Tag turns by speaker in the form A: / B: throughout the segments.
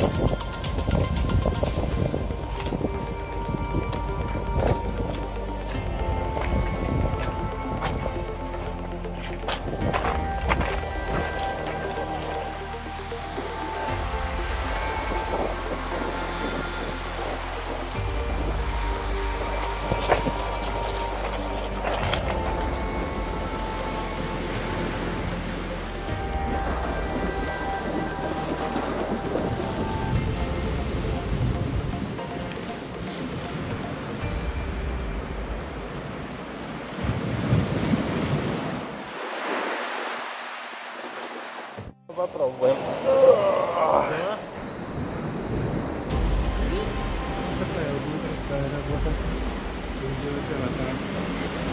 A: な。
B: vai pra Ué. Eu vou tentar, eu vou tentar. Eu vou tentar.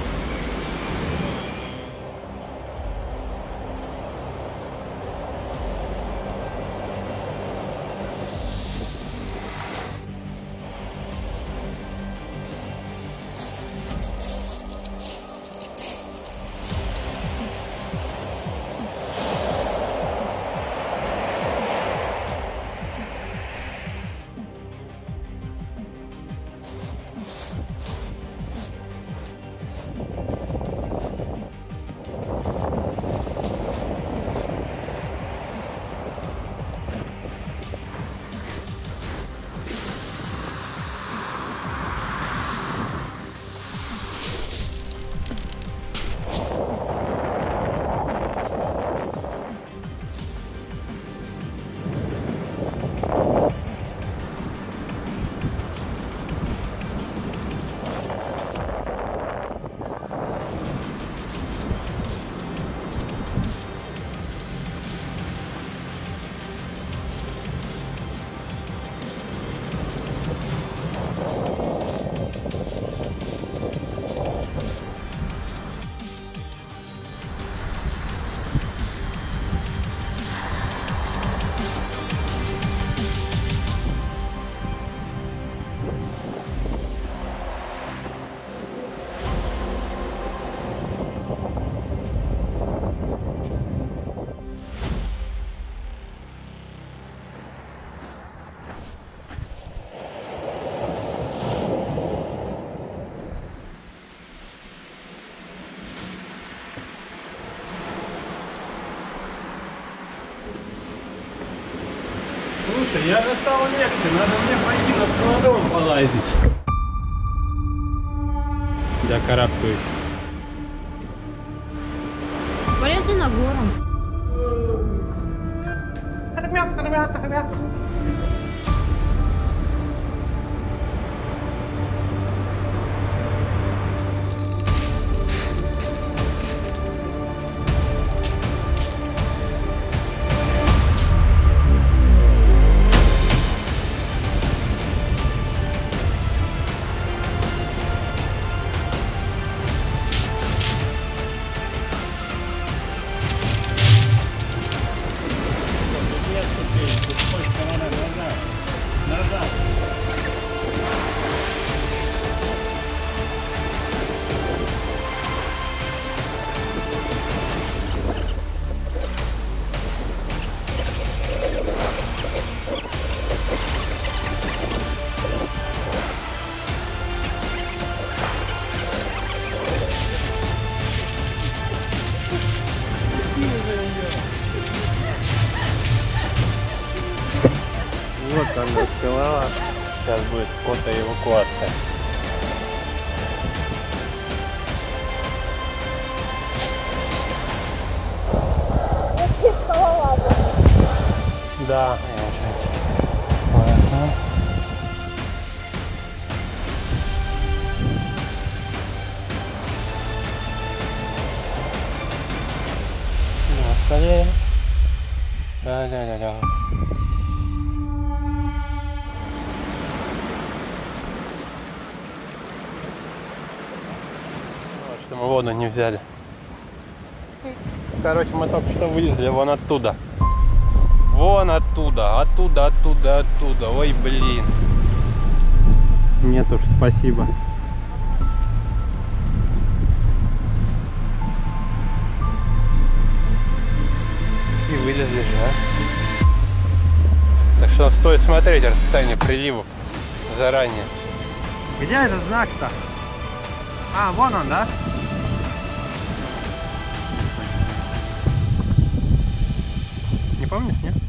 B: Слушай, я достал легче, надо мне пойти на складом полазить. Я карабкаюсь.
C: Полезли на гору.
A: pues, Вот она скала. Сейчас будет фотоэвакуация. Да. Ага. На скале. Да-да-да-да. Что мы воду не взяли. Короче, мы только что вылезли вон оттуда. Вон оттуда, оттуда, оттуда, оттуда. Ой, блин.
B: Нет уж, спасибо.
A: И вылезли же, а. Так что стоит смотреть расписание приливов заранее.
B: Где этот знак-то? А, вон он, да? Помнишь, нет?